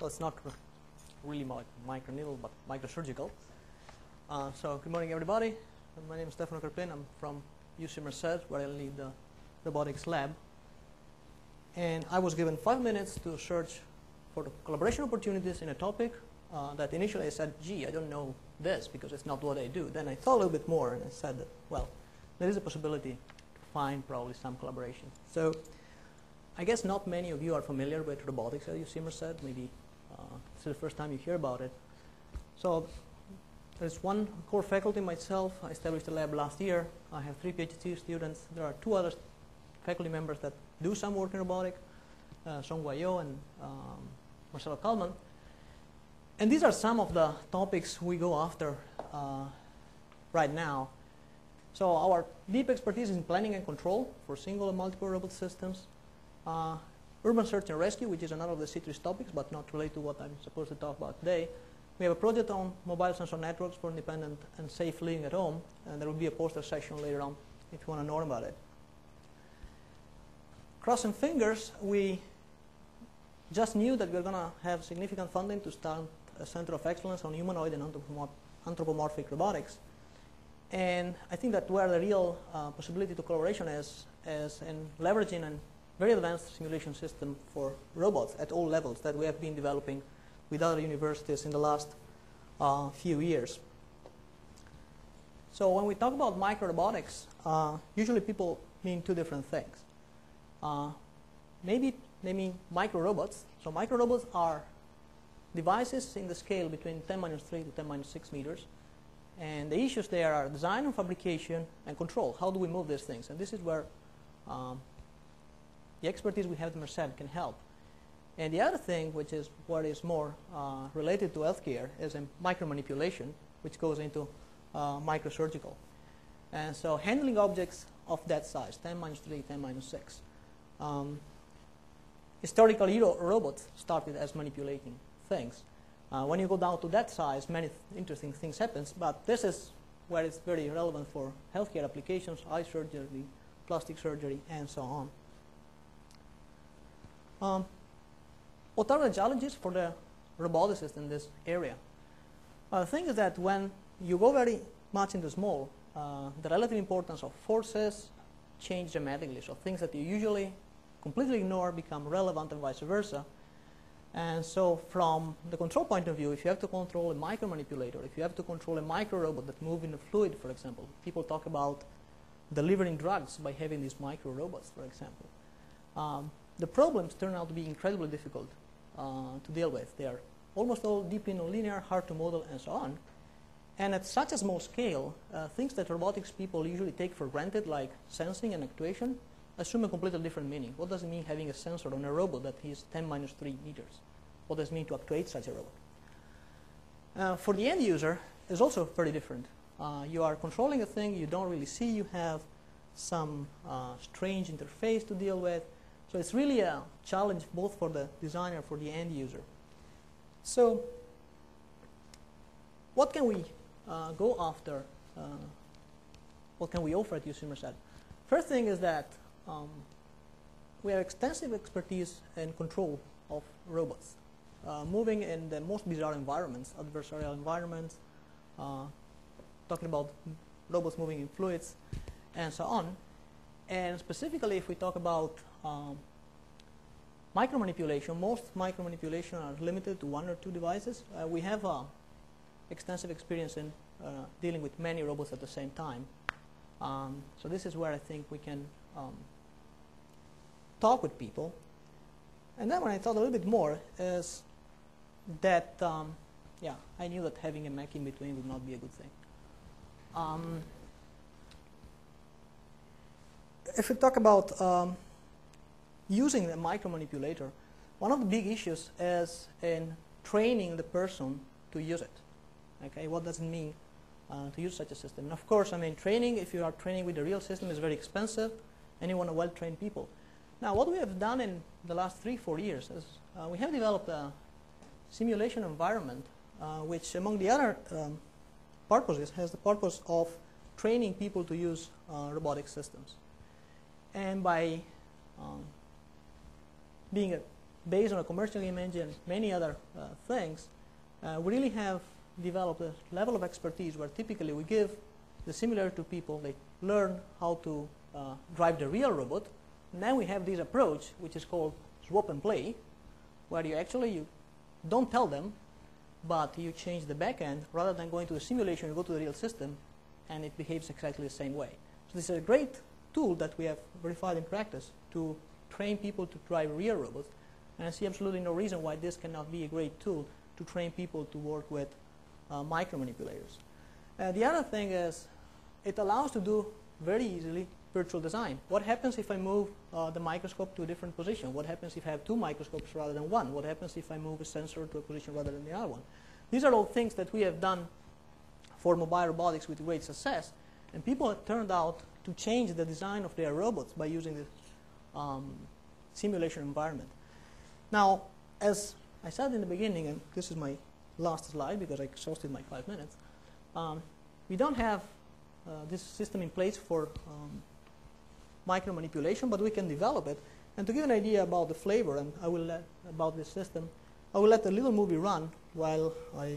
well, it's not really like microneedle, but microsurgical. Uh, so good morning, everybody. My name is Stefano Carpin. I'm from UC Merced, where I lead the robotics lab. And I was given five minutes to search for collaboration opportunities in a topic uh, that initially I said, gee, I don't know this because it's not what I do. Then I thought a little bit more and I said that, well, there is a possibility to find probably some collaboration. So I guess not many of you are familiar with robotics at UC Merced. Maybe it's the first time you hear about it. So there's one core faculty myself. I established a lab last year. I have three PhD students. There are two other faculty members that do some work in robotics, uh, Song Guayo and um, Marcelo Kallmann. And these are some of the topics we go after uh, right now. So our deep expertise is in planning and control for single and multiple robot systems. Uh, urban search and rescue, which is another of the CITRIS topics, but not related to what I'm supposed to talk about today. We have a project on mobile sensor networks for independent and safe living at home, and there will be a poster session later on if you want to know about it. Crossing fingers, we just knew that we are going to have significant funding to start a center of excellence on humanoid and anthropomorphic robotics. And I think that where the real uh, possibility to collaboration is, is in leveraging a very advanced simulation system for robots at all levels that we have been developing with other universities in the last uh, few years. So when we talk about microrobotics, uh, usually people mean two different things. Uh, maybe they mean microrobots. So microrobots are devices in the scale between 10 minus 3 to 10 minus 6 meters. And the issues there are design and fabrication and control. How do we move these things? And this is where um, the expertise we have at Merced can help. And the other thing, which is what is more uh, related to healthcare, is micromanipulation, which goes into uh, microsurgical. And so handling objects of that size, 10 minus 3, 10 minus 6. Um, historically, robots started as manipulating things. Uh, when you go down to that size, many th interesting things happen, but this is where it's very relevant for healthcare applications, eye surgery, plastic surgery, and so on. Um, what are the challenges for the roboticists in this area? Uh, the thing is that when you go very much into small, uh, the relative importance of forces change dramatically. So things that you usually completely ignore become relevant and vice versa. And so from the control point of view, if you have to control a micromanipulator, if you have to control a micro robot that moves in a fluid, for example, people talk about delivering drugs by having these micro robots, for example. Um, the problems turn out to be incredibly difficult uh, to deal with. They are almost all deeply nonlinear, hard to model, and so on. And at such a small scale, uh, things that robotics people usually take for granted, like sensing and actuation, assume a completely different meaning. What does it mean having a sensor on a robot that is 10 minus 3 meters? What does it mean to actuate such a robot? Uh, for the end user, it's also very different. Uh, you are controlling a thing you don't really see. You have some uh, strange interface to deal with. So it's really a challenge both for the designer for the end user. So what can we uh, go after? Uh, what can we offer at Merced? First thing is that um, we have extensive expertise in control of robots, uh, moving in the most bizarre environments, adversarial environments, uh, talking about robots moving in fluids, and so on. And specifically, if we talk about um, micromanipulation, most micromanipulation are limited to one or two devices. Uh, we have uh, extensive experience in uh, dealing with many robots at the same time. Um, so this is where I think we can um, talk with people. And then when I thought a little bit more is that, um, yeah, I knew that having a Mac in between would not be a good thing. Um, if we talk about um, using the micromanipulator, one of the big issues is in training the person to use it. Okay, what does it mean uh, to use such a system? And of course, I mean, training, if you are training with a real system, is very expensive, and you want well-trained people. Now, what we have done in the last three, four years is uh, we have developed a simulation environment, uh, which, among the other um, purposes, has the purpose of training people to use uh, robotic systems. And by um, being a based on a commercial image and many other uh, things, uh, we really have developed a level of expertise where typically we give the simulator to people, they learn how to uh, drive the real robot. Then we have this approach, which is called swap and play, where you actually you don't tell them, but you change the backend rather than going to the simulation, you go to the real system, and it behaves exactly the same way. So this is a great tool that we have verified in practice to train people to drive real robots. And I see absolutely no reason why this cannot be a great tool to train people to work with uh, micromanipulators. Uh, the other thing is it allows to do very easily virtual design. What happens if I move uh, the microscope to a different position? What happens if I have two microscopes rather than one? What happens if I move a sensor to a position rather than the other one? These are all things that we have done for mobile robotics with great success. And people have turned out to change the design of their robots by using this um, simulation environment. Now, as I said in the beginning, and this is my last slide because I exhausted my five minutes, um, we don't have uh, this system in place for um, micro manipulation, but we can develop it. And to give an idea about the flavor, and I will let, about this system, I will let a little movie run while I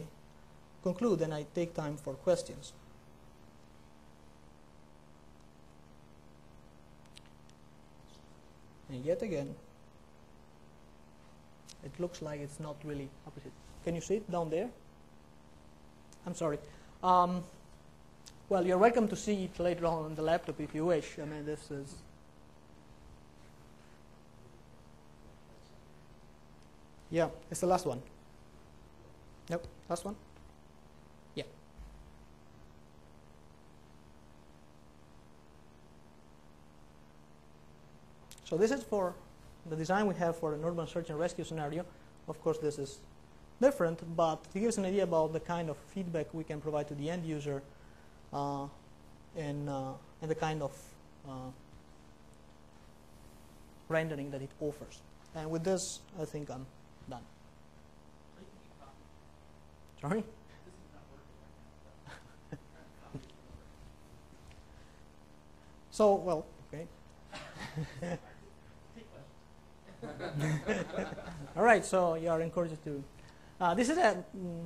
conclude and I take time for questions. And yet again, it looks like it's not really opposite. Can you see it down there? I'm sorry. Um, well, you're welcome to see it later on on the laptop if you wish. I mean, this is. Yeah, it's the last one. Yep, last one. So this is for the design we have for an urban search and rescue scenario. Of course, this is different, but it gives an idea about the kind of feedback we can provide to the end user uh, and, uh, and the kind of uh, rendering that it offers. And with this, I think I'm done. Sorry? so, well, okay. All right, so you are encouraged to. Uh, this is an mm,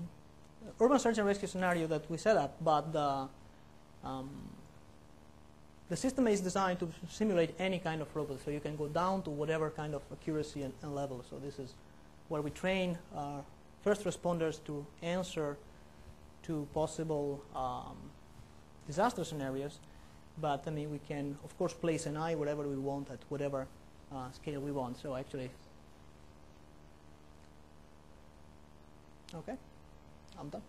urban search and rescue scenario that we set up, but the um, the system is designed to simulate any kind of robot, so you can go down to whatever kind of accuracy and, and level. So this is where we train our first responders to answer to possible um, disaster scenarios. But I mean, we can of course place an eye wherever we want at whatever uh, scale we want. So actually, okay, I'm done.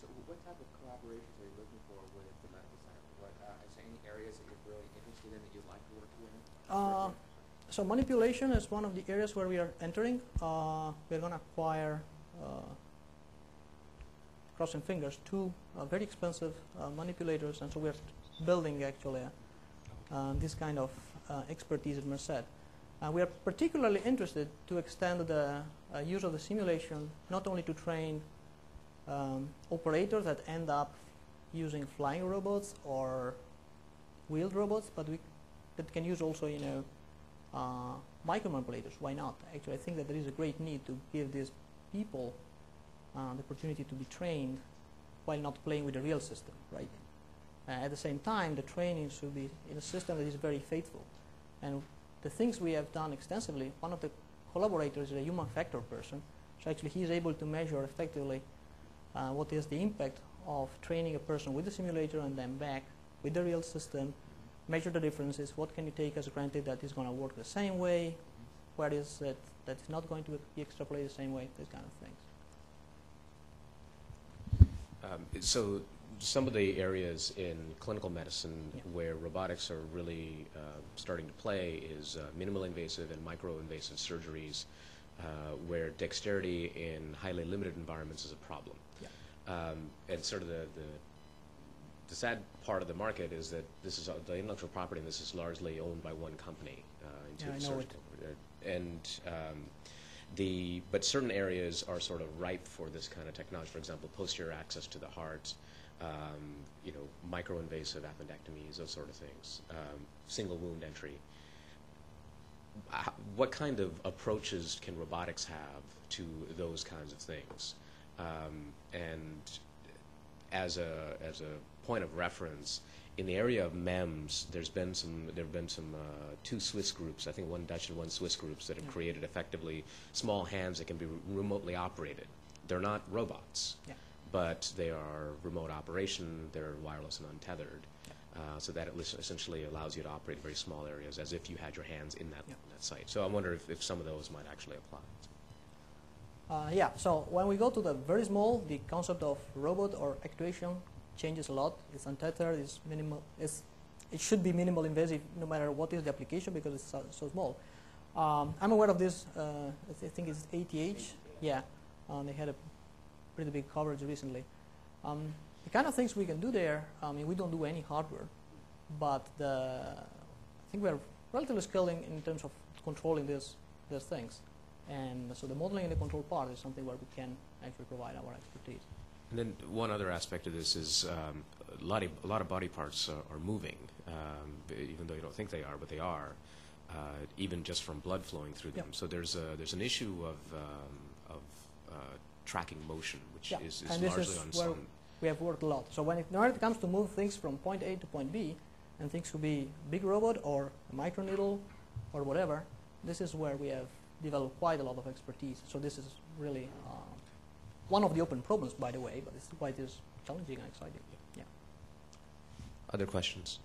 So what type of collaborations are you looking for with the medical center? What, uh, is there any areas that you're really interested in that you'd like to work with? Uh, so manipulation is one of the areas where we are entering. Uh, we're going to acquire, uh, crossing fingers, two uh, very expensive uh, manipulators, and so we're building actually uh, this kind of expertise at Merced. Uh, we are particularly interested to extend the uh, use of the simulation not only to train um, operators that end up using flying robots or wheeled robots, but we that can use also, you know, uh, micromanipulators. Why not? Actually, I think that there is a great need to give these people uh, the opportunity to be trained while not playing with the real system, right? Uh, at the same time, the training should be in a system that is very faithful. And the things we have done extensively, one of the collaborators is a human factor person. So actually, he's able to measure effectively uh, what is the impact of training a person with the simulator and then back with the real system, measure the differences, what can you take as granted that is going to work the same way, where is it that's not going to be extrapolated the same way, these kind of things. Um, so some of the areas in clinical medicine Yeah. where robotics are really uh, starting to play is uh, minimal invasive and micro-invasive surgeries uh, where dexterity in highly limited environments is a problem. Yeah. Um, and sort of the, the, the sad part of the market is that this is uh, the intellectual property and this is largely owned by one company, uh, Yeah, I know it. Uh, And um, the, but certain areas are sort of ripe for this kind of technology. For example, posterior access to the heart, um, you know, micro-invasive appendectomies, those sort of things, um, single wound entry. what kind of approaches can robotics have to those kinds of things? Um, and as a as a point of reference, in the area of MEMS, there's been some there have been some uh, two Swiss groups, I think one Dutch and one Swiss groups that have Yeah. created effectively small hands that can be re- remotely operated. They're not robots, Yeah. But they are remote operation. They're wireless and untethered. Yeah. Uh, so that it essentially allows you to operate very small areas as if you had your hands in that, Yeah. that site. So I wonder if, if some of those might actually apply. Uh, yeah, so when we go to the very small, the concept of robot or actuation changes a lot. It's untethered, it's minimal, it's, it should be minimal invasive no matter what is the application because it's so, so small. Um, I'm aware of this, uh, I think it's ETH, yeah, uh, they had a pretty big coverage recently. Um, the kind of things we can do there, I mean, we don't do any hardware, but the, I think we're relatively skilled in, in terms of controlling this, these things. And so the modeling and the control part is something where we can actually provide our expertise. And then one other aspect of this is um, a, lot of, a lot of body parts uh, are moving, um, even though you don't think they are, but they are, uh, even just from blood flowing through them. Yep. So there's a, there's an issue of, um, of uh, tracking motion, which Yeah, is, is and this largely is. We have worked a lot. So when it, when it comes to move things from point A to point B, and things could be big robot or a micro needle or whatever, this is where we have developed quite a lot of expertise. So this is really uh, one of the open problems, by the way, but it's it is challenging and exciting. Yeah. Other questions?